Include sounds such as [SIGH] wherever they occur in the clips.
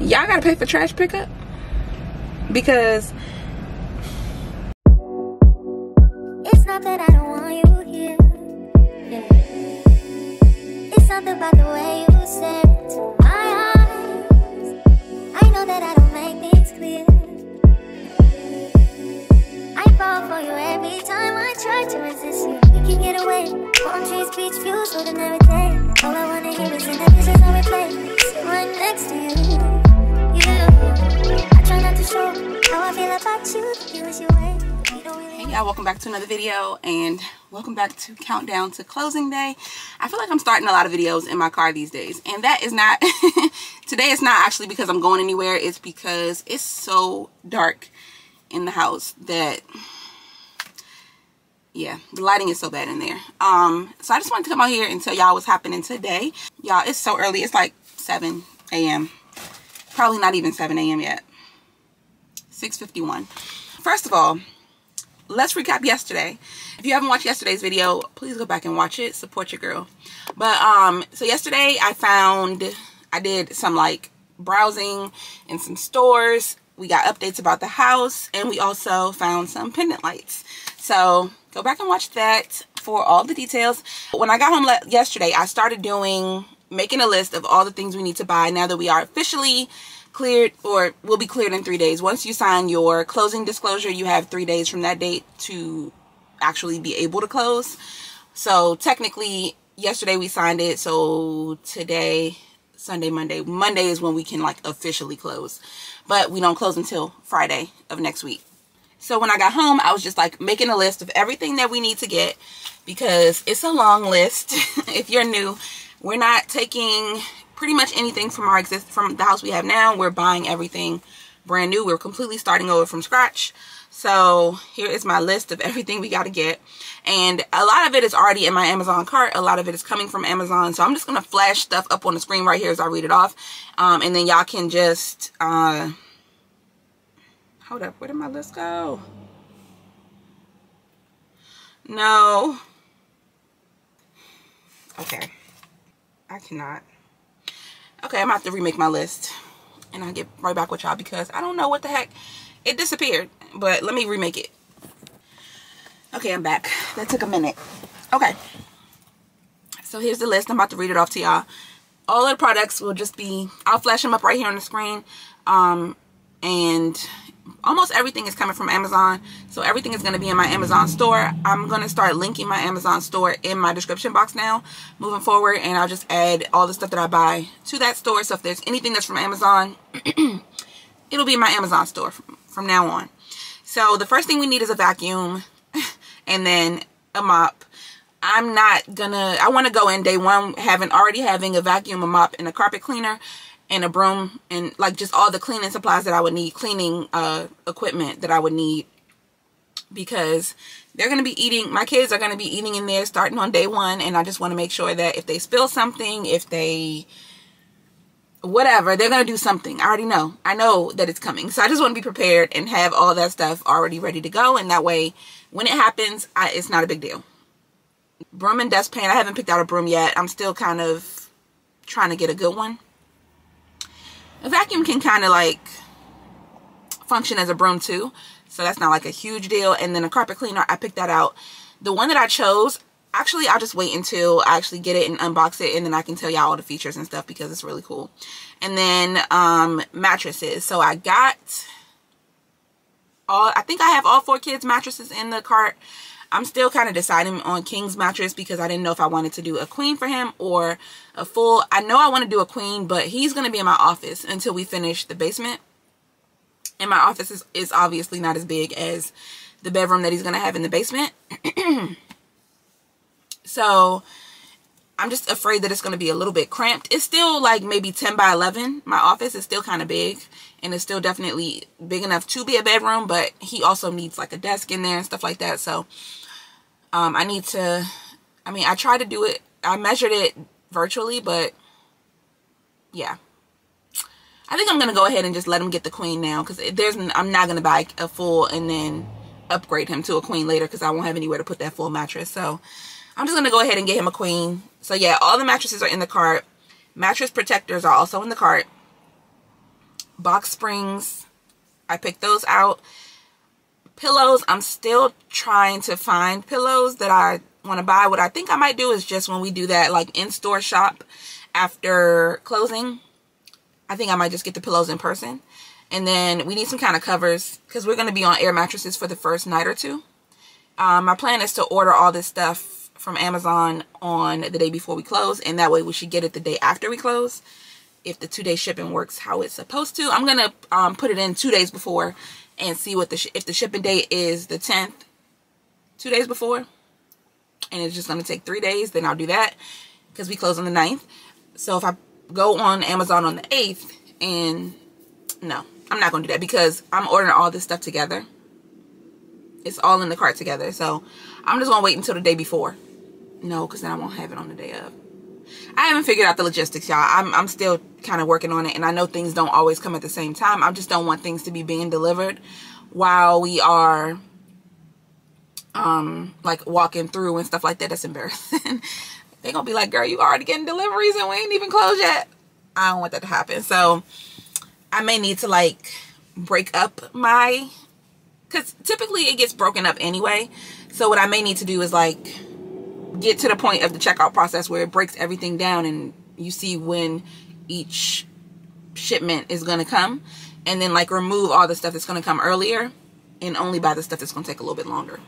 y'all gotta pay for trash pickup because It's not that I don't want you here. It's something about the way you into my eyes. I know that I don't make things clear. I fall for you every time I try to resist you. You can get away. Palm trees, beach views, day. All I wanna hear is replay. Right next to. You. Hey y'all, welcome back to another video and welcome back to Countdown to Closing Day. I feel like I'm starting a lot of videos in my car these days and that is not, [LAUGHS] today it's not actually because I'm going anywhere, it's because it's so dark in the house that, yeah, the lighting is so bad in there. Um, so I just wanted to come out here and tell y'all what's happening today. Y'all, it's so early, it's like 7 a.m. Probably not even 7 a.m. yet. 6.51. First of all, let's recap yesterday. If you haven't watched yesterday's video, please go back and watch it. Support your girl. But um, so yesterday I found I did some like browsing in some stores. We got updates about the house, and we also found some pendant lights. So go back and watch that for all the details. When I got home yesterday, I started doing making a list of all the things we need to buy now that we are officially cleared or will be cleared in three days. Once you sign your closing disclosure, you have three days from that date to actually be able to close. So technically, yesterday we signed it. So today, Sunday, Monday, Monday is when we can like officially close. But we don't close until Friday of next week. So when I got home, I was just like making a list of everything that we need to get because it's a long list. [LAUGHS] if you're new, we're not taking pretty much anything from our exist from the house we have now. We're buying everything brand new. We're completely starting over from scratch. So here is my list of [LAUGHS] everything we got to get. And a lot of it is already in my Amazon cart. A lot of it is coming from Amazon. So I'm just going to flash stuff up on the screen right here as I read it off. Um, and then y'all can just, uh, hold up. Where did my list go? No. Okay. I cannot. Okay, I'm about to remake my list. And I'll get right back with y'all because I don't know what the heck. It disappeared. But let me remake it. Okay, I'm back. That took a minute. Okay. So here's the list. I'm about to read it off to y'all. All the products will just be, I'll flash them up right here on the screen. Um, and almost everything is coming from Amazon. So everything is going to be in my Amazon store. I'm going to start linking my Amazon store in my description box now moving forward. And I'll just add all the stuff that I buy to that store. So if there's anything that's from Amazon, [CLEARS THROAT] it'll be in my Amazon store from, from now on. So the first thing we need is a vacuum [LAUGHS] and then a mop. I'm not gonna, I want to go in day one having already having a vacuum, a mop, and a carpet cleaner and a broom and like just all the cleaning supplies that I would need, cleaning uh, equipment that I would need because they're going to be eating, my kids are going to be eating in there starting on day one and I just want to make sure that if they spill something, if they, whatever, they're going to do something. I already know. I know that it's coming. So I just want to be prepared and have all that stuff already ready to go and that way when it happens, I, it's not a big deal. Broom and dustpan, I haven't picked out a broom yet. I'm still kind of trying to get a good one. A vacuum can kind of like function as a broom too. So that's not like a huge deal. And then a carpet cleaner, I picked that out. The one that I chose, actually I'll just wait until I actually get it and unbox it. And then I can tell y'all all the features and stuff because it's really cool. And then um, mattresses. So I got all, I think I have all four kids mattresses in the cart. I'm still kind of deciding on King's mattress because I didn't know if I wanted to do a queen for him or a full. I know I want to do a queen, but he's going to be in my office until we finish the basement. And my office is, is obviously not as big as the bedroom that he's going to have in the basement. [CLEARS THROAT] so I'm just afraid that it's going to be a little bit cramped. It's still like maybe 10 by 11. My office is still kind of big and it's still definitely big enough to be a bedroom, but he also needs like a desk in there and stuff like that. So um, I need to, I mean, I tried to do it. I measured it virtually, but yeah. I think I'm going to go ahead and just let him get the queen now because there's, I'm not going to buy a full and then upgrade him to a queen later because I won't have anywhere to put that full mattress. So I'm just going to go ahead and get him a queen. So yeah, all the mattresses are in the cart. Mattress protectors are also in the cart. box springs. I picked those out. Pillows, I'm still trying to find pillows that I want to buy. What I think I might do is just when we do that like in-store shop after closing, I think I might just get the pillows in person. And then we need some kind of covers because we're going to be on air mattresses for the first night or two. Um, my plan is to order all this stuff from Amazon on the day before we close. And that way we should get it the day after we close. If the two-day shipping works how it's supposed to. I'm going to um, put it in two days before and see what the if the shipping date is the 10th, two days before. And it's just going to take three days. Then I'll do that because we close on the 9th. So if I go on Amazon on the 8th and no, I'm not going to do that because I'm ordering all this stuff together. It's all in the cart together. So I'm just going to wait until the day before. No, because then I won't have it on the day of. I haven't figured out the logistics, y'all. I'm, I'm still kind of working on it. And I know things don't always come at the same time. I just don't want things to be being delivered while we are um like walking through and stuff like that. That's embarrassing. [LAUGHS] They're going to be like, girl, you already getting deliveries and we ain't even closed yet. I don't want that to happen. So I may need to like break up my, because typically it gets broken up anyway. So what I may need to do is like get to the point of the checkout process where it breaks everything down and you see when each shipment is going to come. And then like remove all the stuff that's going to come earlier and only buy the stuff that's going to take a little bit longer.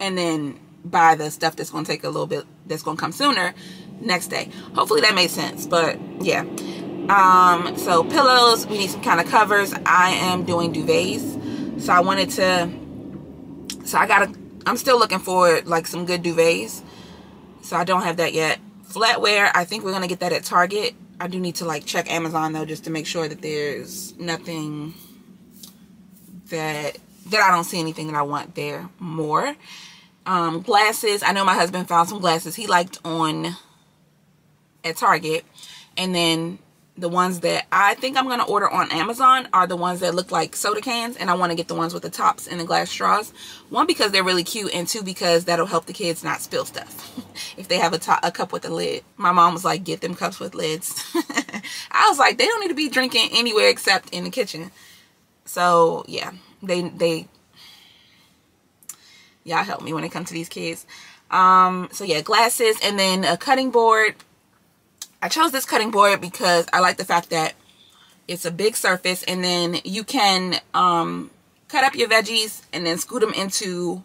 And then buy the stuff that's going to take a little bit that's going to come sooner next day. Hopefully that made sense but yeah. Um so pillows we need some kind of covers. I am doing duvets so i wanted to so i gotta i'm still looking for like some good duvets so i don't have that yet flatware i think we're gonna get that at target i do need to like check amazon though just to make sure that there's nothing that that i don't see anything that i want there more um, glasses. I know my husband found some glasses he liked on at Target. And then the ones that I think I'm going to order on Amazon are the ones that look like soda cans. And I want to get the ones with the tops and the glass straws. One, because they're really cute. And two, because that'll help the kids not spill stuff. [LAUGHS] if they have a, top a cup with a lid. My mom was like, get them cups with lids. [LAUGHS] I was like, they don't need to be drinking anywhere except in the kitchen. So, yeah. They, they y'all help me when it comes to these kids um so yeah glasses and then a cutting board i chose this cutting board because i like the fact that it's a big surface and then you can um cut up your veggies and then scoot them into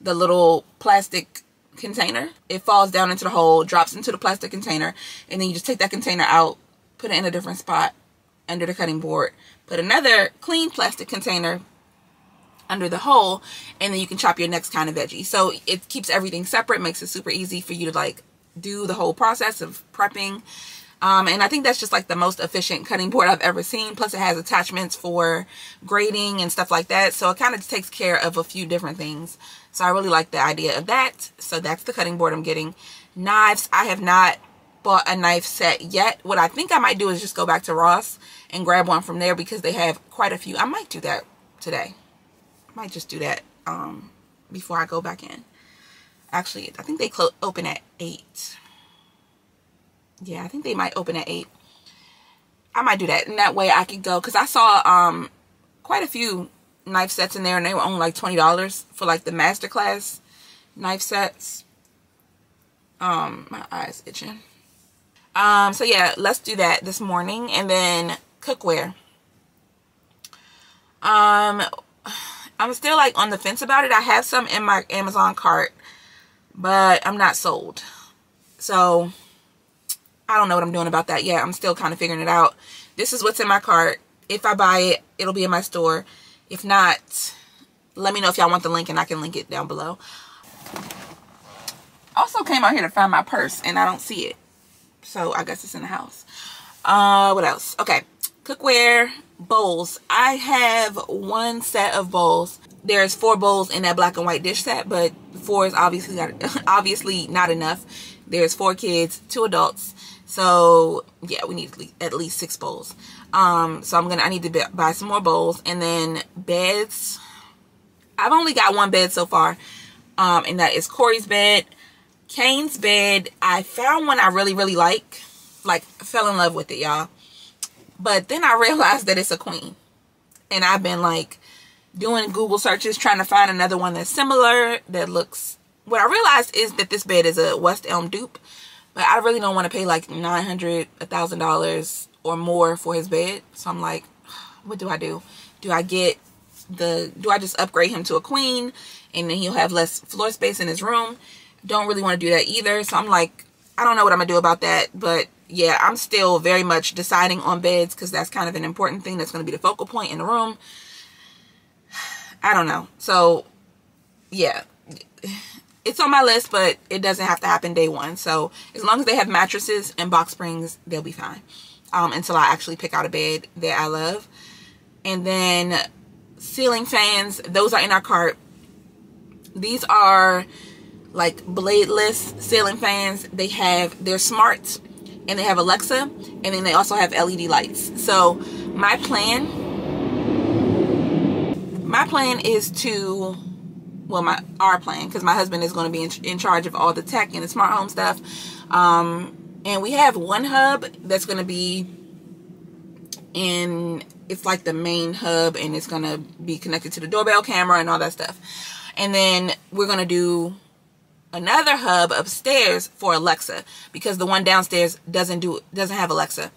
the little plastic container. It falls down into the hole drops into the plastic container and then you just take that container out put it in a different spot under the cutting board. Put another clean plastic container under the hole and then you can chop your next kind of veggie. So it keeps everything separate makes it super easy for you to like do the whole process of prepping um, and I think that's just like the most efficient cutting board I've ever seen. Plus it has attachments for grading and stuff like that. So it kind of takes care of a few different things. So I really like the idea of that. So that's the cutting board I'm getting. Knives, I have not bought a knife set yet. What I think I might do is just go back to Ross and grab one from there because they have quite a few. I might do that today I might just do that um, before I go back in. Actually, I think they close open at 8. Yeah, I think they might open at 8. I might do that. And that way I could go. Because I saw um, quite a few knife sets in there. And they were only like $20 for like the masterclass knife sets. Um, my eyes itching. Um, so yeah, let's do that this morning. And then cookware. Um, [SIGHS] I'm still like on the fence about it. I have some in my Amazon cart, but I'm not sold. So I don't know what I'm doing about that yet. I'm still kind of figuring it out. This is what's in my cart. If I buy it, it'll be in my store. If not, let me know if y'all want the link and I can link it down below. Also came out here to find my purse and I don't see it. So I guess it's in the house. Uh, what else? Okay. Cookware, bowls. I have one set of bowls. There's four bowls in that black and white dish set, but four is obviously not, [LAUGHS] obviously not enough. There's four kids, two adults. So yeah, we need at least six bowls. Um, so I'm gonna, I need to buy some more bowls and then beds. I've only got one bed so far. Um, and that is Corey's bed. Kane's bed, I found one I really, really like. Like, fell in love with it, y'all But then I realized that it's a queen. And I've been like doing Google searches trying to find another one that's similar that looks what I realized is that this bed is a West Elm dupe. But I really don't want to pay like nine hundred, a thousand dollars or more for his bed. So I'm like, [SIGHS] what do I do? Do I get the do I just upgrade him to a queen and then he'll have less floor space in his room? Don't really want to do that either. So I'm like, I don't know what I'm gonna do about that, but yeah, I'm still very much deciding on beds because that's kind of an important thing that's going to be the focal point in the room. I don't know. So, yeah, it's on my list, but it doesn't have to happen day one. So, as long as they have mattresses and box springs, they'll be fine um, until I actually pick out a bed that I love. And then ceiling fans, those are in our cart. These are like bladeless ceiling fans. They have, they're smart and they have Alexa and then they also have LED lights. So my plan, my plan is to, well, my our plan because my husband is going to be in, in, charge of all the tech and the smart home stuff. Um, and we have one hub that's going to be in, it's like the main hub and it's going to be connected to the doorbell camera and all that stuff. And then we're going to do another hub upstairs for Alexa because the one downstairs doesn't do doesn't have Alexa.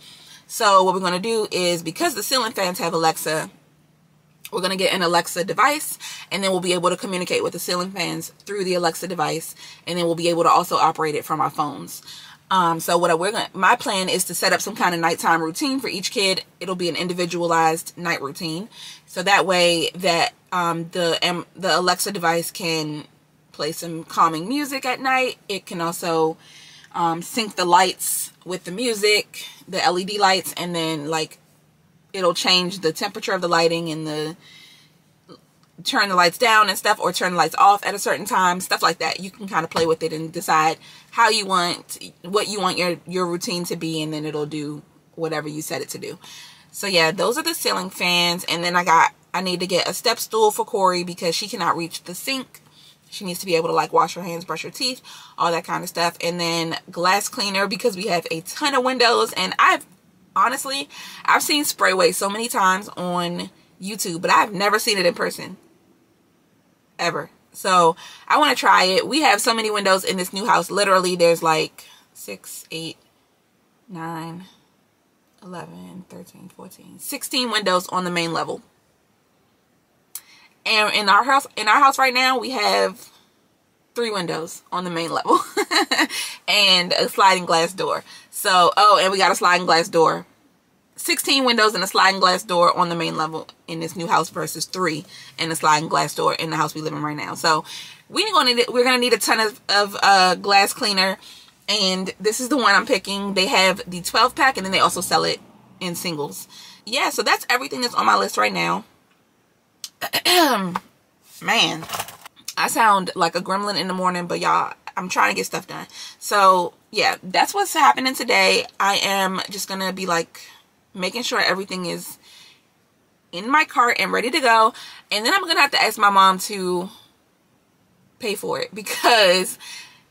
So what we're going to do is because the ceiling fans have Alexa, we're going to get an Alexa device and then we'll be able to communicate with the ceiling fans through the Alexa device and then we'll be able to also operate it from our phones. Um, so what we're going my plan is to set up some kind of nighttime routine for each kid. It'll be an individualized night routine. So that way that um, the um, the Alexa device can play some calming music at night. It can also um, sync the lights with the music, the LED lights, and then like it'll change the temperature of the lighting and the turn the lights down and stuff or turn the lights off at a certain time stuff like that. You can kind of play with it and decide how you want what you want your your routine to be and then it'll do whatever you set it to do. So yeah those are the ceiling fans and then i got i need to get a step stool for corey because she cannot reach the sink she needs to be able to like wash her hands, brush her teeth, all that kind of stuff. And then glass cleaner because we have a ton of windows. And I've honestly, I've seen Sprayway so many times on YouTube, but I've never seen it in person. Ever. So I want to try it. We have so many windows in this new house. Literally, there's like 6, 8, 9, 11, 13, 14, 16 windows on the main level and in our house in our house right now we have three windows on the main level [LAUGHS] and a sliding glass door. So oh and we got a sliding glass door. 16 windows and a sliding glass door on the main level in this new house versus three and a sliding glass door in the house we live in right now. So we're gonna need we're gonna need a ton of, of uh, glass cleaner. And this is the one i'm picking. They have the 12 pack and then they also sell it in singles. Yeah so that's everything that's on my list right now [CLEARS THROAT] man, I sound like a gremlin in the morning, but y'all, I'm trying to get stuff done. So yeah, that's what's happening today. I am just going to be like making sure everything is in my cart and ready to go. And then I'm going to have to ask my mom to pay for it [LAUGHS] because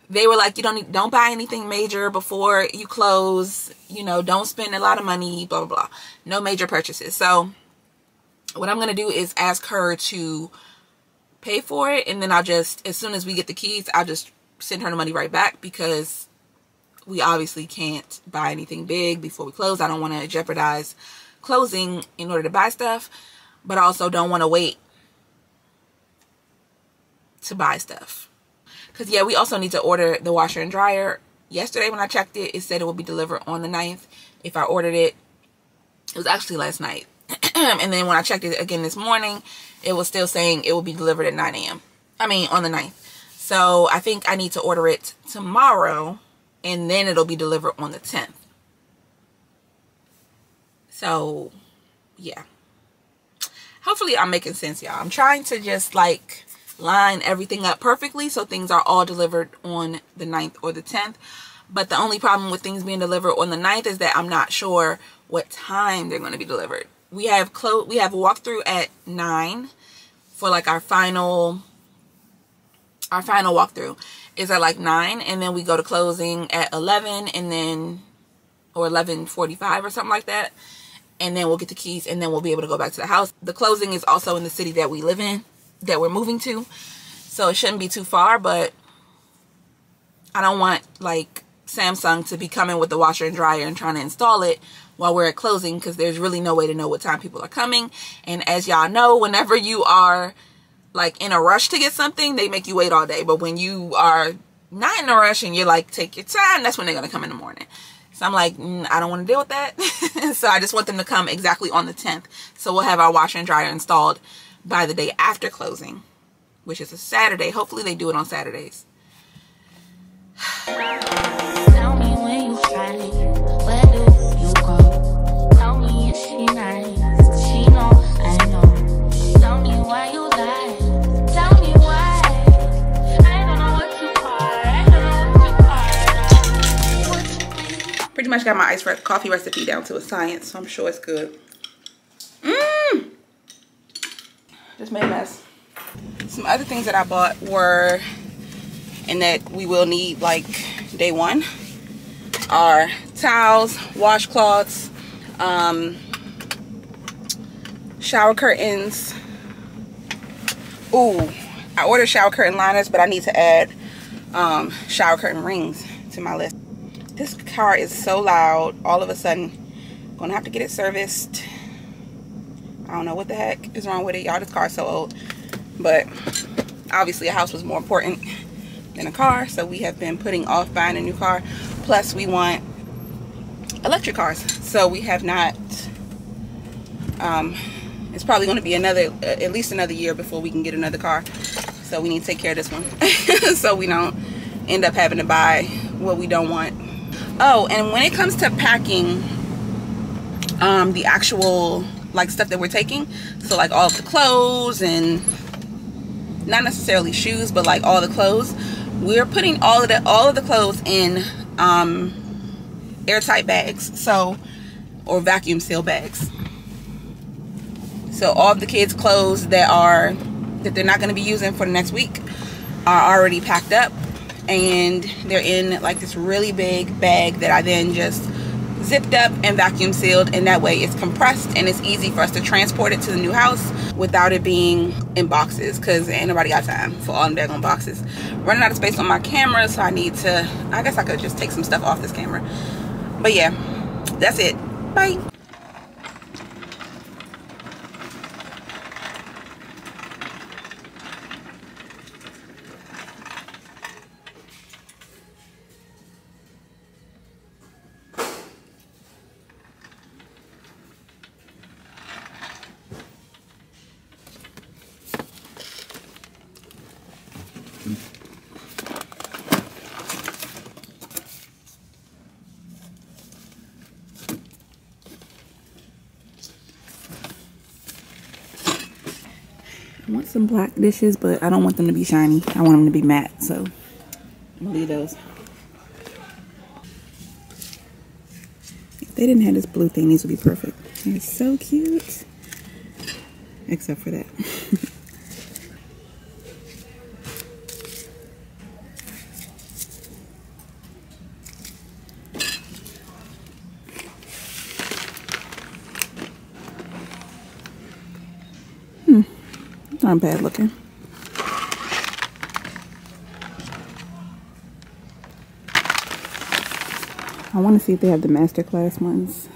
they were like, you don't need, don't buy anything major before you close. You know, don't spend a lot of money, blah, blah, blah. No major purchases. So what I'm going to do is ask her to pay for it. And then I'll just, as soon as we get the keys, I'll just send her the money right back because we obviously can't buy anything big before we close. I don't want to jeopardize closing in order to buy stuff, but I also don't want to wait to buy stuff. Because, yeah, we also need to order the washer and dryer. Yesterday when I checked it, it said it would be delivered on the 9th. If I ordered it, it was actually last night. [CLEARS THROAT] and then when I checked it again this morning, it was still saying it will be delivered at 9 a.m. I mean, on the 9th. So I think I need to order it tomorrow and then it'll be delivered on the 10th. So, yeah. Hopefully I'm making sense, y'all. I'm trying to just like line everything up perfectly so things are all delivered on the 9th or the 10th. But the only problem with things being delivered on the 9th is that I'm not sure what time they're going to be delivered we have close we have a walkthrough at nine for like our final our final walkthrough is at like nine and then we go to closing at 11 and then or 11:45 or something like that and then we'll get the keys and then we'll be able to go back to the house. The closing is also in the city that we live in, that we're moving to. So it shouldn't be too far, but I don't want like Samsung to be coming with the washer and dryer and trying to install it while we're at closing because there's really no way to know what time people are coming. And as y'all know, whenever you are like in a rush to get something, they make you wait all day. But when you are not in a rush and you're like, take your time, that's when they're going to come in the morning. So I'm like, mm, I don't want to deal with that. [LAUGHS] so I just want them to come exactly on the 10th. So we'll have our washer and dryer installed by the day after closing, which is a Saturday. Hopefully they do it on Saturdays. [SIGHS] Pretty much got my iced coffee recipe down to a science, so I'm sure it's good. Mmm! Just made a mess. Some other things that I bought were, and that we will need like day one, are towels, washcloths, um, shower curtains. Ooh, I ordered shower curtain liners, but I need to add um, shower curtain rings to my list. This car is so loud. All of a sudden, gonna have to get it serviced. I don't know what the heck is wrong with it. Y'all, this car is so old. But obviously a house was more important than a car. So we have been putting off buying a new car. Plus we want electric cars. So we have not, um, it's probably going to be another, uh, at least another year before we can get another car. So we need to take care of this one. [LAUGHS] so we don't end up having to buy what we don't want. Oh, and when it comes to packing um, the actual like stuff that we're taking, so like all of the clothes and not necessarily shoes, but like all the clothes, we're putting all of the all of the clothes in um, airtight bags, so or vacuum seal bags. So all of the kids' clothes that are that they're not going to be using for the next week are already packed up and they're in like this really big bag that I then just zipped up and vacuum sealed and that way it's compressed and it's easy for us to transport it to the new house without it being in boxes because ain't nobody got time for all them daggone boxes. Running out of space on my camera so I need to I guess I could just take some stuff off this camera. But yeah that's it. Bye I want some black dishes, but I don't want them to be shiny. I want them to be matte, so I'm gonna leave those. If they didn't have this blue thing, these would be perfect. They're so cute. Except for that. [LAUGHS] Not bad looking. I want to see if they have the masterclass ones.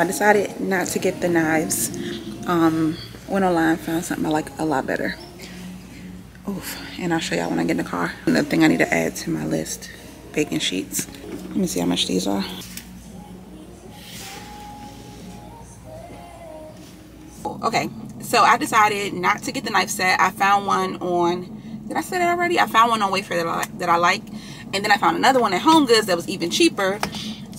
I decided not to get the knives. Um, went online, found something I like a lot better. Oof, and I'll show y'all when I get in the car. Another thing I need to add to my list, baking sheets. Let me see how much these are. Okay, so I decided not to get the knife set. I found one on, did I say that already? I found one on Wayfair that I, that I like. And then I found another one at Home Goods that was even cheaper.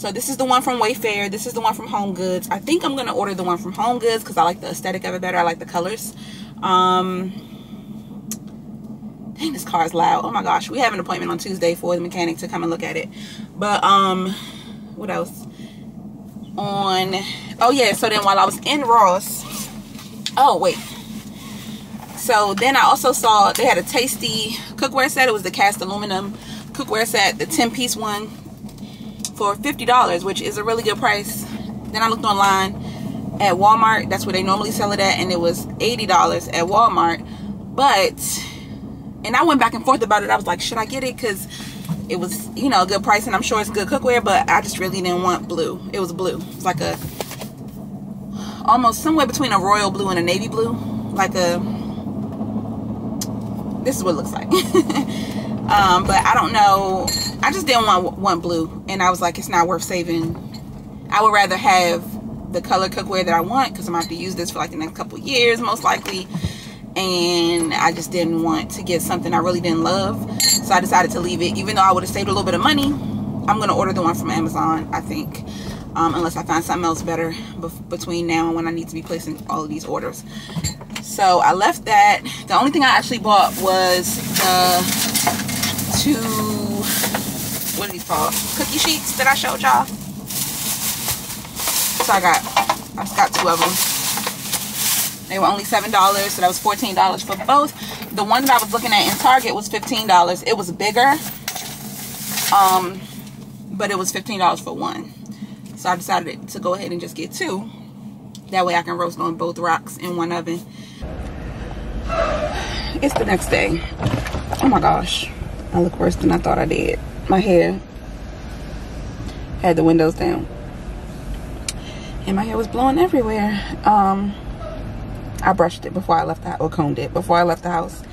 So this is the one from Wayfair. This is the one from Home Goods. I think I'm going to order the one from Home Goods because I like the aesthetic of it better. I like the colors. Um, dang, this car is loud. Oh my gosh. We have an appointment on Tuesday for the mechanic to come and look at it. But, um, what else? On, oh yeah, so then while I was in Ross, oh wait. So then I also saw they had a tasty cookware set. It was the cast aluminum cookware set, the 10 piece one for $50, which is a really good price. Then I looked online at Walmart. That's where they normally sell it at. And it was $80 at Walmart. But, and I went back and forth about it. I was like, should I get it? Because it was, you know, a good price. And I'm sure it's good cookware. But I just really didn't want blue. It was blue. It's like a, almost somewhere between a royal blue and a navy blue. Like a, this is what it looks like. [LAUGHS] um, but I don't know. I just didn't want one blue, and I was like, it's not worth saving. I would rather have the color cookware that I want because I'm going to have to use this for like the next couple years, most likely. And I just didn't want to get something I really didn't love, so I decided to leave it. Even though I would have saved a little bit of money, I'm going to order the one from Amazon. I think. Um, unless I find something else better between now and when I need to be placing all of these orders. So I left that. The only thing I actually bought was the two, what are these called? Cookie sheets that I showed y'all. So I got, I just got two of them. They were only $7, so that was $14 for both. The one that I was looking at in Target was $15. It was bigger, um, but it was $15 for one. So I decided to go ahead and just get two. That way I can roast on both rocks in one oven. It's the next day. Oh my gosh. I look worse than I thought I did. My hair had the windows down. And my hair was blowing everywhere. Um, I brushed it before I left the or combed it before I left the house.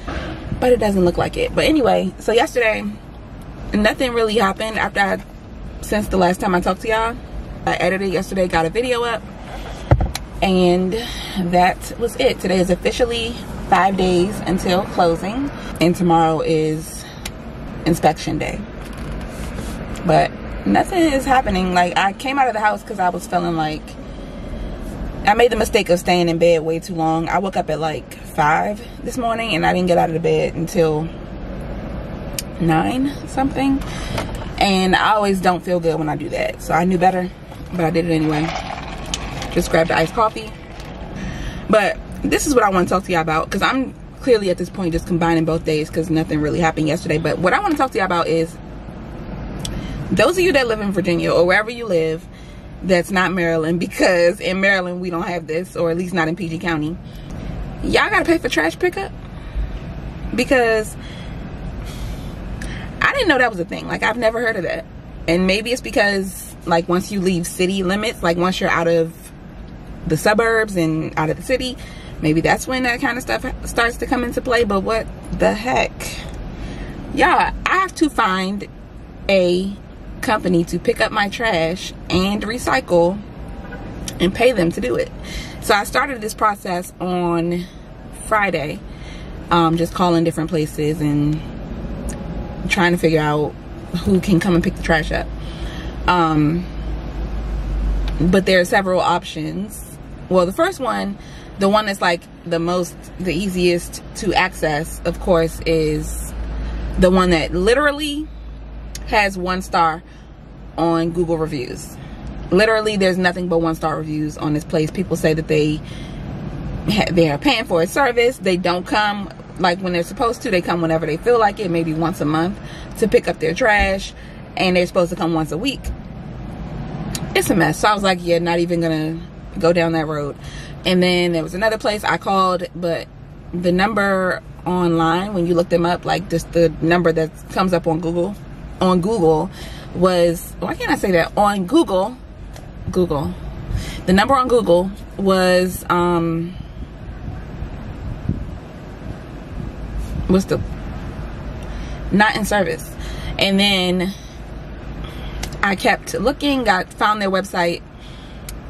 But it doesn't look like it. But anyway, so yesterday, nothing really happened after I, since the last time I talked to y'all. I edited yesterday, got a video up, and that was it. Today is officially five days until closing, and tomorrow is inspection day. But nothing is happening. Like, I came out of the house because I was feeling like I made the mistake of staying in bed way too long. I woke up at like 5 this morning, and I didn't get out of the bed until 9 something. And I always don't feel good when I do that. So I knew better but I did it anyway. Just grabbed the iced coffee. But this is what I want to talk to y'all about because I'm clearly at this point just combining both days because nothing really happened yesterday. But what I want to talk to y'all about is those of you that live in Virginia or wherever you live that's not Maryland because in Maryland we don't have this or at least not in PG County. Y'all got to pay for trash pickup because I didn't know that was a thing. Like I've never heard of that. And maybe it's because like once you leave city limits like once you're out of the suburbs and out of the city maybe that's when that kind of stuff starts to come into play but what the heck y'all i have to find a company to pick up my trash and recycle and pay them to do it so i started this process on friday um, just calling different places and trying to figure out who can come and pick the trash up um, but there are several options. Well, the first one, the one that's like the most, the easiest to access, of course, is the one that literally has one star on Google reviews. Literally, there's nothing but one star reviews on this place. People say that they they are paying for a service. They don't come like when they're supposed to. They come whenever they feel like it, maybe once a month to pick up their trash and they're supposed to come once a week. It's a mess. So I was like, yeah, not even gonna go down that road. And then there was another place I called, but the number online when you look them up, like just the number that comes up on Google, on Google was why can't I say that? On Google, Google. the number on Google was um what's the not in service. And then I kept looking got found their website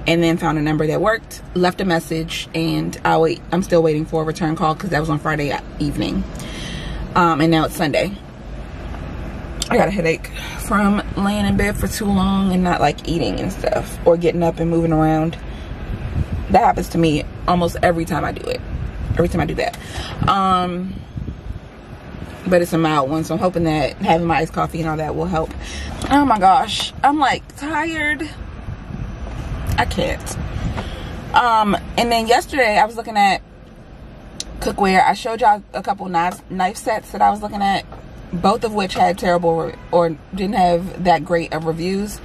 and then found a number that worked left a message and I wait I'm still waiting for a return call because that was on Friday evening. Um, and now it's Sunday I got a headache from laying in bed for too long and not like eating and stuff or getting up and moving around. That happens to me almost every time I do it. Every time I do that. Um but it's a mild one so i'm hoping that having my iced coffee and all that will help. Oh my gosh. I'm like tired. I can't. Um and then yesterday i was looking at cookware. I showed y'all a couple knife knife sets that i was looking at both of which had terrible or didn't have that great of reviews.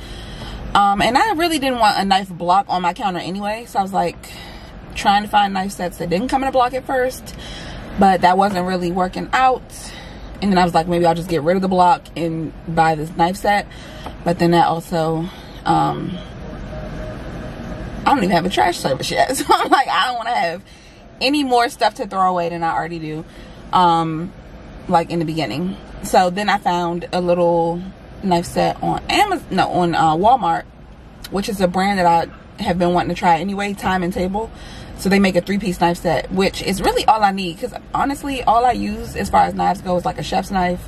Um and i really didn't want a knife block on my counter anyway so i was like trying to find knife sets that didn't come in a block at first but that wasn't really working out. And then I was like maybe I'll just get rid of the block and buy this knife set. But then that also um I don't even have a trash service yet [LAUGHS] so I'm like I don't want to have any more stuff to throw away than I already do um like in the beginning so then I found a little knife set on Amazon no on uh, Walmart which is a brand that I have been wanting to try anyway Thyme and Table so they make a three-piece knife set, which is really all I need. Because honestly, all I use as far as knives go is like a chef's knife.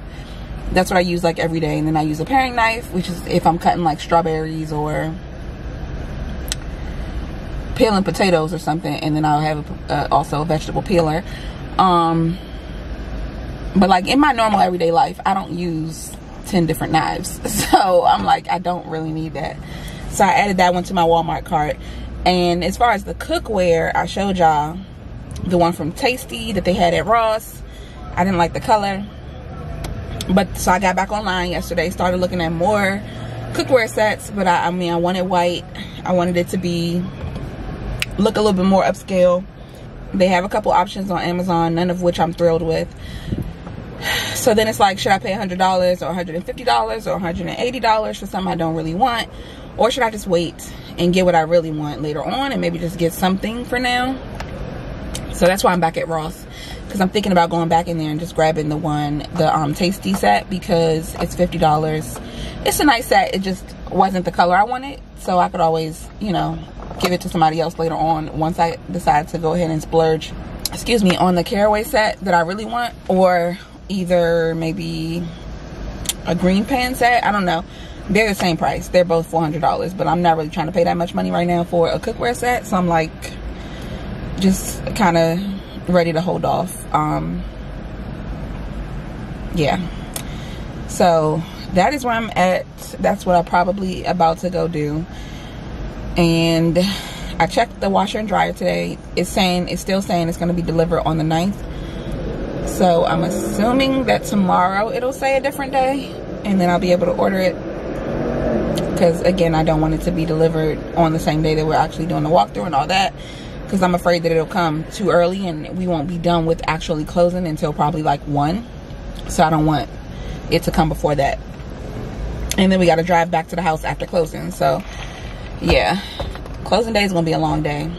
That's what I use like every day. And then I use a paring knife, which is if I'm cutting like strawberries or peeling potatoes or something. And then I'll have a, uh, also a vegetable peeler. Um, but like in my normal everyday life, I don't use 10 different knives. [LAUGHS] So I'm like, I don't really need that. So I added that one to my Walmart cart. And as far as the cookware, I showed y'all the one from Tasty that they had at Ross. I didn't like the color. But so I got back online yesterday, started looking at more cookware sets. But I, I mean, I wanted white. I wanted it to be, look a little bit more upscale. They have a couple options on Amazon, none of which I'm thrilled with. So then it's like, should I pay $100 or $150 or $180 for something I don't really want? Or should I just wait and get what I really want later on and maybe just get something for now? So that's why I'm back at Ross. Because I'm thinking about going back in there and just grabbing the one, the um, Tasty set because it's $50. It's a nice set. It just wasn't the color I wanted. So I could always, you know, give it to somebody else later on once I decide to go ahead and splurge, excuse me, on the Caraway set that I really want. Or either maybe a GreenPan set. I don't know. They're the same price. They're both $400 but i'm not really trying to pay that much money right now for a cookware set. So i'm like just kind of ready to hold off. Um yeah. So that is where i'm at. That's what i'm probably about to go do. And i checked the washer and dryer today. It's saying it's still saying it's going to be delivered on the 9th so i'm assuming that tomorrow it'll say a different day and then i'll be able to order it. Because again I don't want it to be delivered on the same day that we're actually doing the walkthrough and all that because I'm afraid that it'll come too early and we won't be done with actually closing until probably like 1 so I don't want it to come before that. And then we got to drive back to the house after closing so yeah. Closing day is gonna be a long day.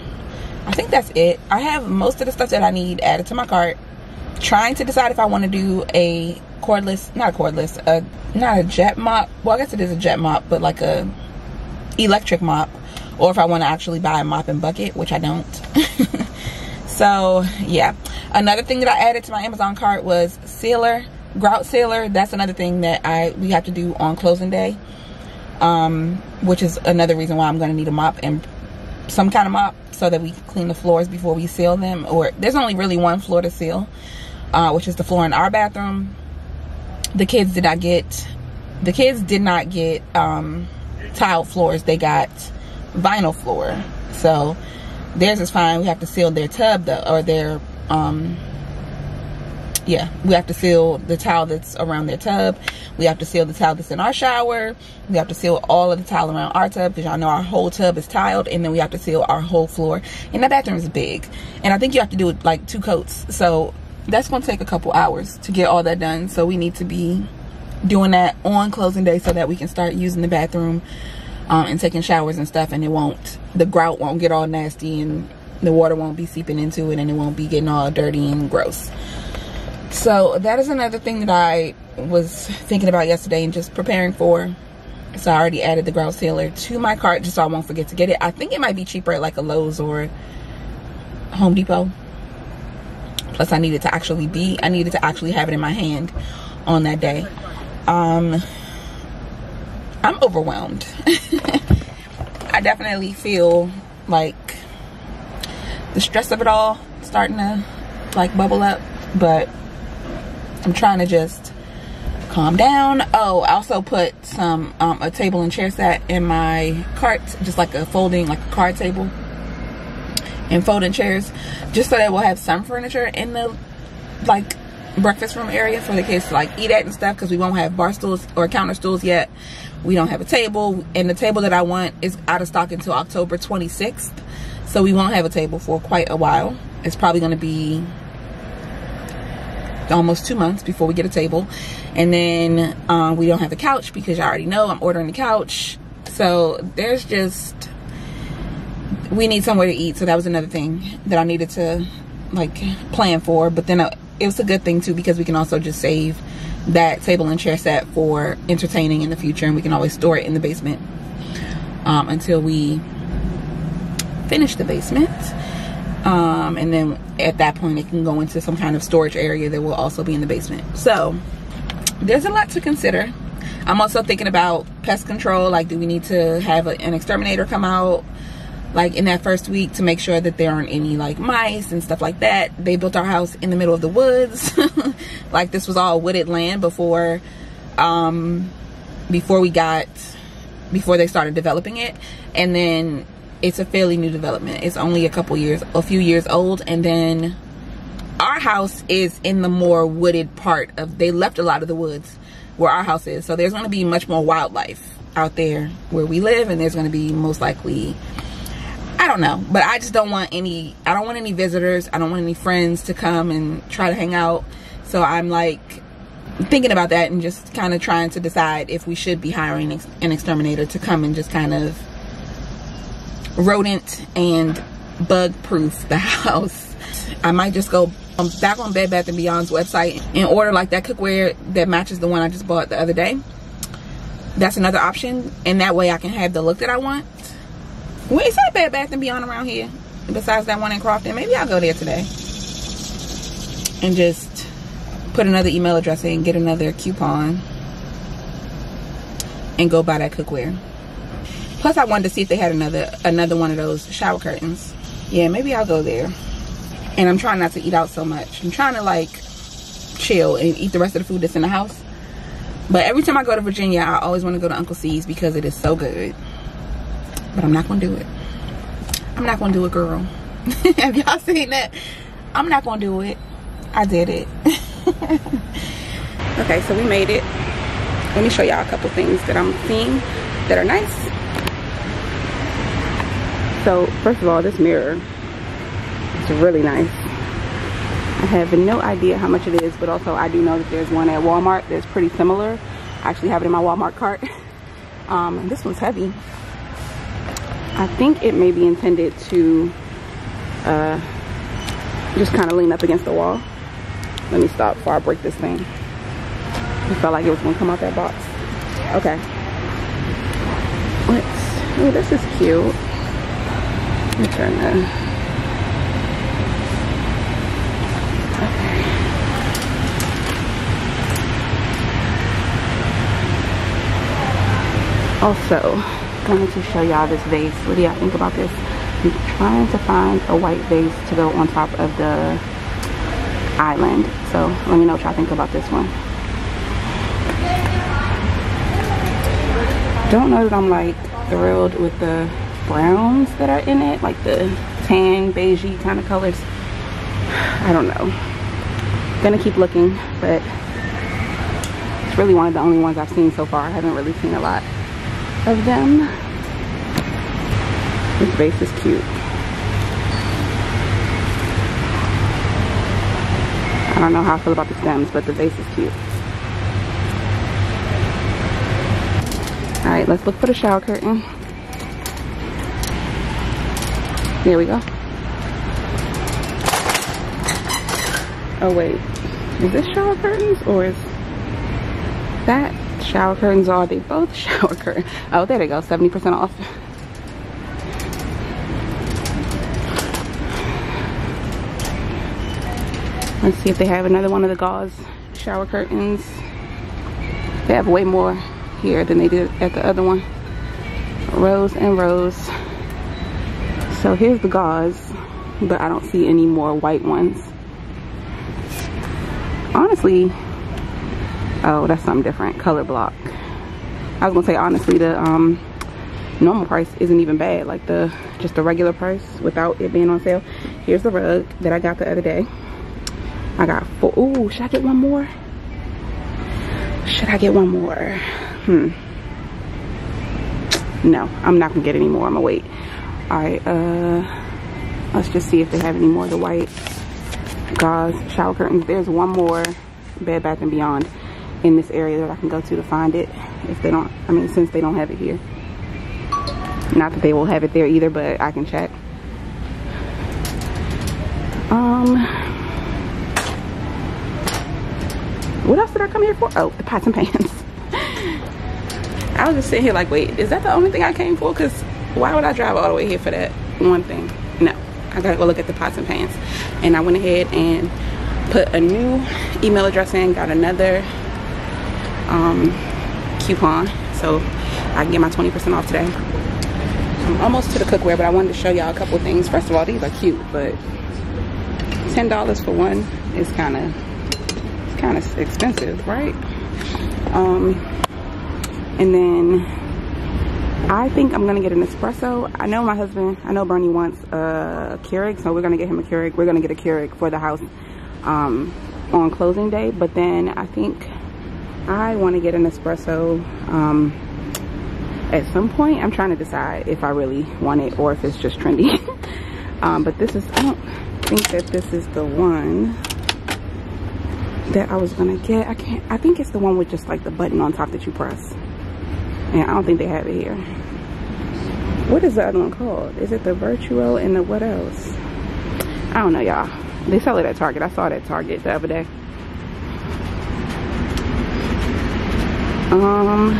I think that's it. I have most of the stuff that I need added to my cart trying to decide if I want to do a cordless, not a cordless, a, not a jet mop. Well, I guess it is a jet mop, but like a electric mop. Or if I want to actually buy a mop and bucket, which I don't. [LAUGHS] so, yeah. Another thing that I added to my Amazon cart was sealer, grout sealer. That's another thing that I we have to do on closing day. Um, which is another reason why I'm going to need a mop and some kind of mop so that we clean the floors before we seal them. Or there's only really one floor to seal, uh, which is the floor in our bathroom the kids did not get the kids did not get um, tiled floors. They got vinyl floor. So theirs is fine. We have to seal their tub though or their um yeah we have to seal the tile that's around their tub. We have to seal the tile that's in our shower. We have to seal all of the tile around our tub because y'all know our whole tub is tiled and then we have to seal our whole floor. And the bathroom is big. And i think you have to do it like two coats. So that's going to take a couple hours to get all that done. So we need to be doing that on closing day so that we can start using the bathroom um, and taking showers and stuff and it won't the grout won't get all nasty and the water won't be seeping into it and it won't be getting all dirty and gross. So that is another thing that i was thinking about yesterday and just preparing for. So i already added the grout sealer to my cart just so i won't forget to get it. I think it might be cheaper at like a lowes or home depot plus i needed to actually be i needed to actually have it in my hand on that day. Um i'm overwhelmed. [LAUGHS] I definitely feel like the stress of it all starting to like bubble up but i'm trying to just calm down. Oh i also put some um, a table and chair set in my cart just like a folding like a card table and folding chairs just so that we'll have some furniture in the like breakfast room area for the kids to like eat at and stuff because we won't have bar stools or counter stools yet. We don't have a table and the table that i want is out of stock until october 26th so we won't have a table for quite a while. It's probably going to be almost two months before we get a table. And then um, we don't have a couch because you already know i'm ordering the couch. So there's just we need somewhere to eat so that was another thing that i needed to like plan for. But then uh, it was a good thing too because we can also just save that table and chair set for entertaining in the future and we can always store it in the basement um, until we finish the basement. Um, and then at that point it can go into some kind of storage area that will also be in the basement. So there's a lot to consider. I'm also thinking about pest control. Like do we need to have an exterminator come out like in that first week to make sure that there aren't any like mice and stuff like that. They built our house in the middle of the woods. [LAUGHS] Like this was all wooded land before um before we got before they started developing it. And then it's a fairly new development. It's only a couple years a few years old. And then our house is in the more wooded part of they left a lot of the woods where our house is. So there's going to be much more wildlife out there where we live and there's going to be most likely I don't know, but I just don't want any, I don't want any visitors. I don't want any friends to come and try to hang out. So I'm like thinking about that and just kind of trying to decide if we should be hiring an exterminator to come and just kind of rodent and bug proof the [LAUGHS] house. I might just go um, back on Bed Bath & Beyond's website and order like that cookware that matches the one I just bought the other day. That's another option. And that way I can have the look that I want Wait, is that Bed Bath & Beyond around here? Besides that one in Crofton. Maybe I'll go there today. And just put another email address in, get another coupon. And go buy that cookware. Plus I wanted to see if they had another another one of those shower curtains. Yeah, maybe I'll go there. And I'm trying not to eat out so much. I'm trying to like chill and eat the rest of the food that's in the house. But every time I go to Virginia, I always want to go to Uncle C's because it is so good but I'm not gonna do it. I'm not gonna do it, girl. [LAUGHS] Have y'all seen that? I'm not gonna do it. I did it. [LAUGHS] okay, so we made it. Let me show y'all a couple things that I'm seeing that are nice. So, first of all, this mirror is really nice. I have no idea how much it is, but also I do know that there's one at Walmart that's pretty similar. I actually have it in my Walmart cart. [LAUGHS] Um, this one's heavy. I think it may be intended to uh, just kind of lean up against the wall. Let me stop before I break this thing. I felt like it was gonna come out that box. Okay. Let's, oh, this is cute. Let me turn that. Okay. Also, wanted to show y'all this vase. What do y'all think about this? I'm trying to find a white vase to go on top of the island. So let me know what y'all think about this one. Don't know that I'm like thrilled with the browns that are in it. Like the tan, beigey kind of colors. I don't know. Gonna keep looking, but it's really one of the only ones I've seen so far. I haven't really seen a lot of them. This vase is cute. I don't know how I feel about the stems, but the vase is cute. All right, let's look for the shower curtain. There we go. Oh wait, is this shower curtains or is that shower curtains? Are they both [LAUGHS] shower curtains? Oh, there they go, 70% off. Let's see if they have another one of the gauze shower curtains. They have way more here than they did at the other one. Rows and rows. So here's the gauze, but I don't see any more white ones. Honestly, oh, that's something different. Color block. I was gonna say honestly, the um, normal price isn't even bad. Like the just the regular price without it being on sale. Here's the rug that I got the other day. I got four. Ooh, should I get one more? Should I get one more? Hmm. No, I'm not gonna get any more. I'm gonna wait. All right. Uh, let's just see if they have any more of the white gauze shower curtains. There's one more Bed Bath and Beyond in this area that I can go to to find it. If they don't, I mean, since they don't have it here. Not that they will have it there either, but I can check. Um. What else did I come here for? Oh, the pots and pans. [LAUGHS] I was just sitting here like, wait, is that the only thing I came for? Because why would I drive all the way here for that one thing? No, I gotta go look at the pots and pans. And I went ahead and put a new email address in, got another um, coupon. So I can get my 20% off today. I'm almost to the cookware, but I wanted to show y'all a couple things. First of all, these are cute, but $10 for one is kind of it's kind of expensive, right? Um, and then I think I'm gonna get an espresso. I know my husband, I know Bernie wants a Keurig, so we're gonna get him a Keurig. We're gonna get a Keurig for the house um, on closing day. But then I think I want to get an espresso um, at some point. I'm trying to decide if I really want it or if it's just trendy. [LAUGHS] um, but this is, I don't think that this is the one that I was gonna get. I can't, I think it's the one with just like the button on top that you press. And I don't think they have it here. What is the other one called? Is it the Vertuo and the what else? I don't know, y'all. They sell it at Target. I saw it at Target the other day. Um,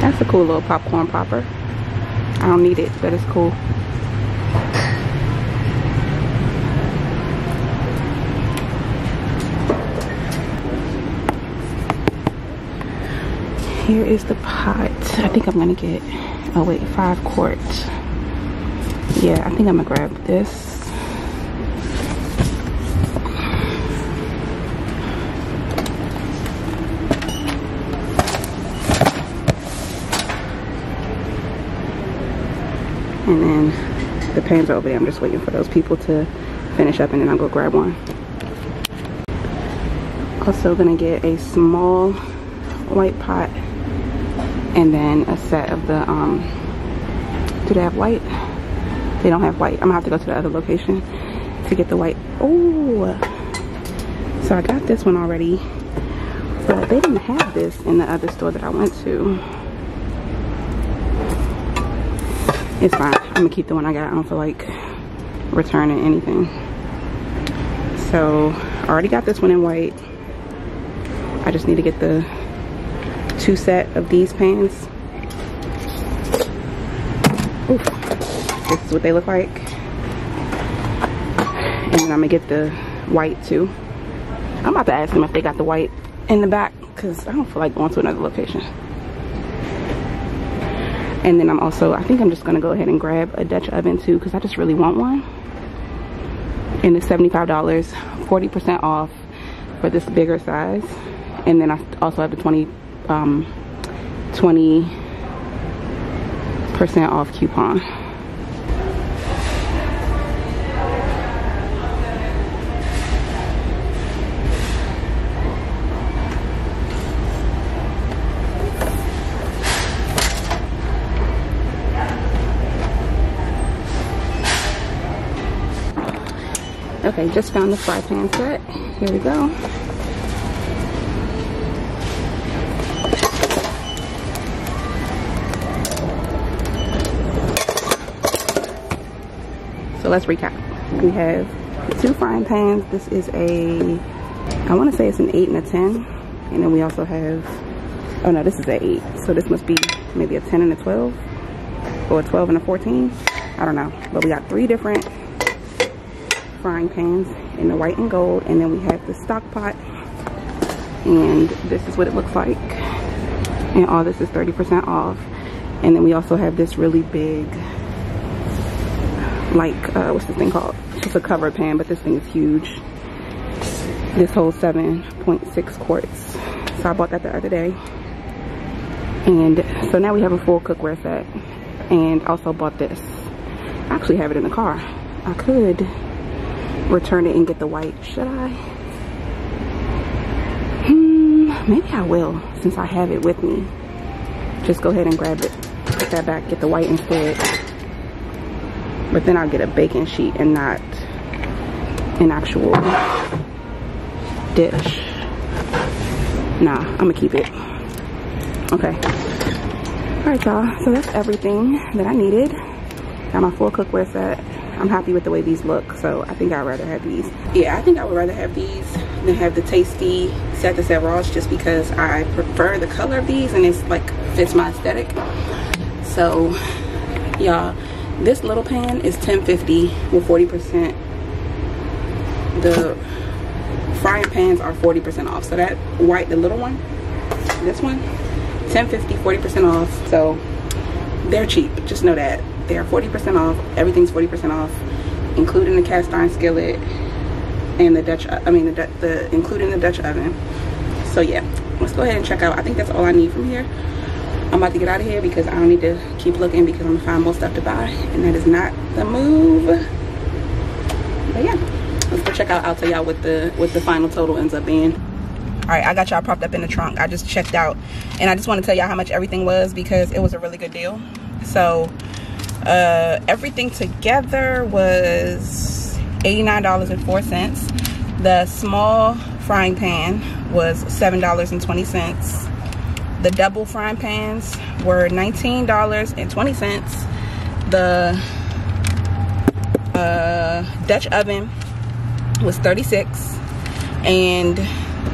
that's a cool little popcorn popper. I don't need it, but it's cool. Here is the pot. I think I'm gonna get, oh wait, five quarts. Yeah, I think I'm gonna grab this. And then the pans are over there. I'm just waiting for those people to finish up and then I'll go grab one. Also gonna get a small white pot and then a set of the, um, do they have white? They don't have white. I'm gonna have to go to the other location to get the white. Oh, so I got this one already, but they didn't have this in the other store that I went to. It's fine. I'm gonna keep the one I got. I don't feel like returning anything. So I already got this one in white. I just need to get the two set of these pans. This is what they look like. And then I'm gonna get the white too. I'm about to ask them if they got the white in the back because I don't feel like going to another location. And then I'm also, I think I'm just gonna go ahead and grab a Dutch oven too because I just really want one. And it's $75, 40% off for this bigger size. And then I also have the 20, um, 20% off coupon. Okay, just found the fry pan set. Here we go. So let's recap. We have two frying pans. This is a, I want to say it's an 8 and a 10. And then we also have, oh no, this is an 8. So this must be maybe a 10 and a 12 or a 12 and a 14. I don't know. But we got three different frying pans in the white and gold. And then we have the stock pot. And this is what it looks like. And all this is 30% off. And then we also have this really big like uh, what's this thing called it's a cover pan but this thing is huge this whole 7.6 quarts so i bought that the other day and so now we have a full cookware set and also bought this i actually have it in the car i could return it and get the white should i hmm maybe i will since i have it with me just go ahead and grab it put that back get the white instead but then I'll get a baking sheet and not an actual dish. Nah, I'm gonna keep it. Okay. All right, y'all. So that's everything that I needed. Got my full cookware set. I'm happy with the way these look, so I think I'd rather have these. Yeah, I think I would rather have these than have the tasty set that's at Ross just because I prefer the color of these and it's like fits my aesthetic. So, y'all this little pan is 1050 with 40%. The frying pans are 40% off. So that white, the little one, this one, 1050, 40% off. So they're cheap. Just know that. They're 40% off. Everything's 40% off, including the cast iron skillet and the Dutch, I mean, the, the including the Dutch oven. So yeah, let's go ahead and check out. I think that's all I need from here. I'm about to get out of here because I don't need to keep looking because I'm gonna find more stuff to buy and that is not the move. But yeah, let's go check out. I'll tell y'all what the what the final total ends up being. All right, I got y'all propped up in the trunk. I just checked out and I just want to tell y'all how much everything was because it was a really good deal. So uh, everything together was $89.04. The small frying pan was $7.20 the double frying pans were $19.20. The uh, Dutch oven was 36 and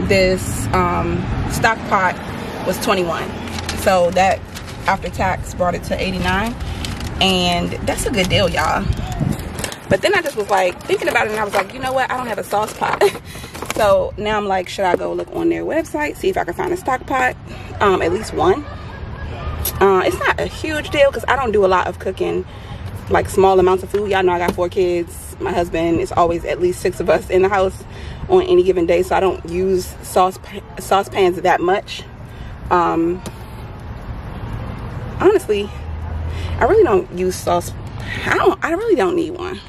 this um, stock pot was 21 so that after tax brought it to 89 and that's a good deal y'all but then I just was like thinking about it and I was like you know what I don't have a sauce pot [LAUGHS] so now I'm like should I go look on their website see if I can find a stock pot um, at least one. Uh, it's not a huge deal because I don't do a lot of cooking, like small amounts of food. Y'all know I got four kids. My husband is always at least six of us in the house on any given day, so I don't use sauce saucepans that much. Um, honestly, I really don't use sauce. I don't. I really don't need one.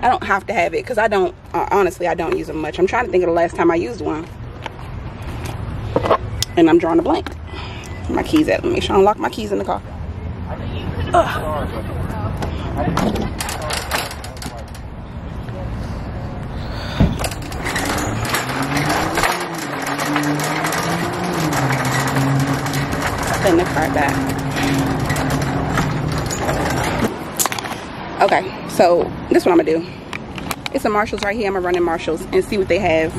I don't have to have it because I don't. Uh, honestly, I don't use them much. I'm trying to think of the last time I used one and I'm drawing a blank. My keys at. Let me make sure I unlock my keys in the car. Ugh. Putting the car back. Okay, so this is what I'm gonna do. It's a Marshalls right here. I'm gonna run in Marshalls and see what they have.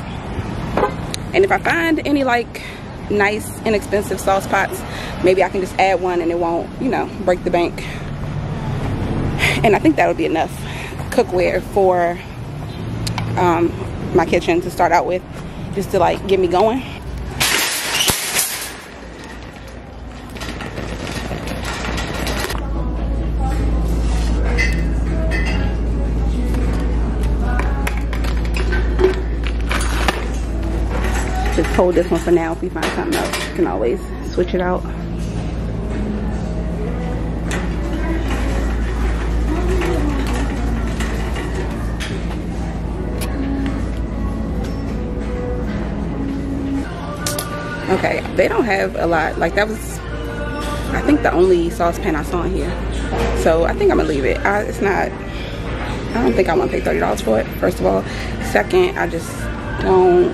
And if I find any like nice inexpensive sauce pots maybe I can just add one and it won't you know break the bank and I think that'll be enough cookware for um, my kitchen to start out with just to like get me going hold this one for now. If we find something else, you can always switch it out. Okay, they don't have a lot. Like that was, I think the only saucepan I saw in here. So I think I'm gonna leave it. I, it's not, I don't think I wanna pay $30 for it, first of all. Second, I just don't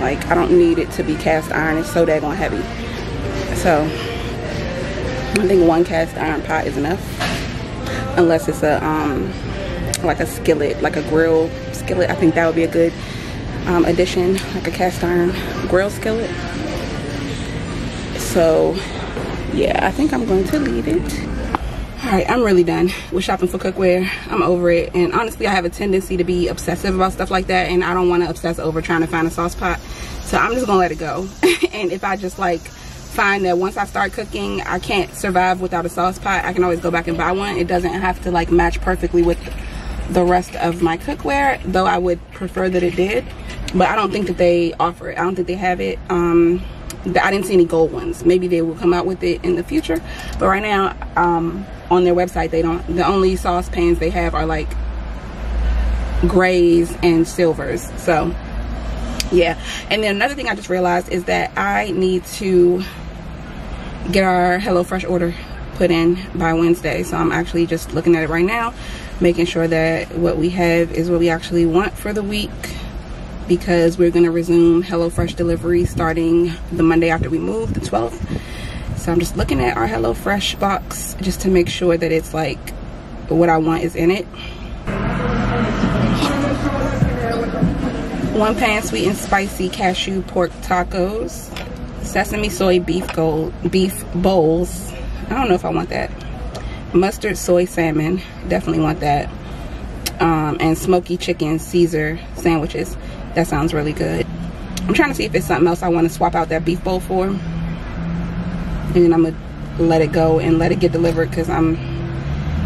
like I don't need it to be cast iron it's so daggone heavy so I think one cast iron pot is enough unless it's a um like a skillet, like a grill skillet. I think that would be a good um, addition, like a cast iron grill skillet. So yeah, I think I'm going to leave it. All right, I'm really done with shopping for cookware. I'm over it. And honestly, I have a tendency to be obsessive about stuff like that. And I don't want to obsess over trying to find a sauce pot. So I'm just going to let it go. [LAUGHS] and if I just like find that once I start cooking, I can't survive without a sauce pot, I can always go back and buy one. It doesn't have to like match perfectly with the rest of my cookware, though I would prefer that it did. But I don't think that they offer it. I don't think they have it. Um, I didn't see any gold ones. Maybe they will come out with it in the future. But right now, um, on their website they don't the only saucepans they have are like grays and silvers. So yeah. And then another thing i just realized is that i need to get our HelloFresh order put in by wednesday. So i'm actually just looking at it right now making sure that what we have is what we actually want for the week because we're going to resume HelloFresh delivery starting the monday after we move the 12th so I'm just looking at our HelloFresh box just to make sure that it's like what I want is in it. One pan sweet and spicy cashew pork tacos. Sesame soy beef gold beef bowls. I don't know if I want that. Mustard soy salmon. Definitely want that. Um, and smoky chicken Caesar sandwiches. That sounds really good. I'm trying to see if it's something else I want to swap out that beef bowl for and then I'm gonna let it go and let it get delivered because I'm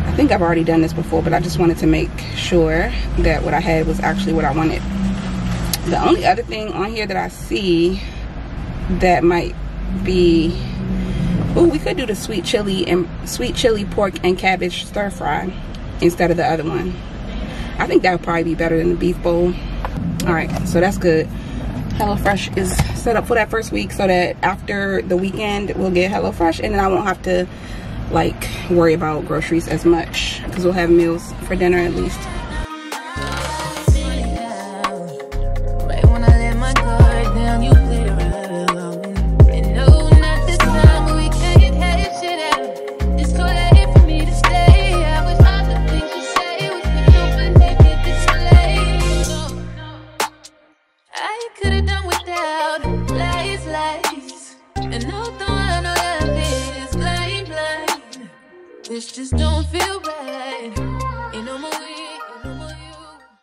I think I've already done this before but I just wanted to make sure that what I had was actually what I wanted. The only other thing on here that I see that might be oh we could do the sweet chili and sweet chili pork and cabbage stir fry instead of the other one. I think that would probably be better than the beef bowl. All right so that's good HelloFresh is set up for that first week so that after the weekend we'll get HelloFresh and then I won't have to like worry about groceries as much because we'll have meals for dinner at least.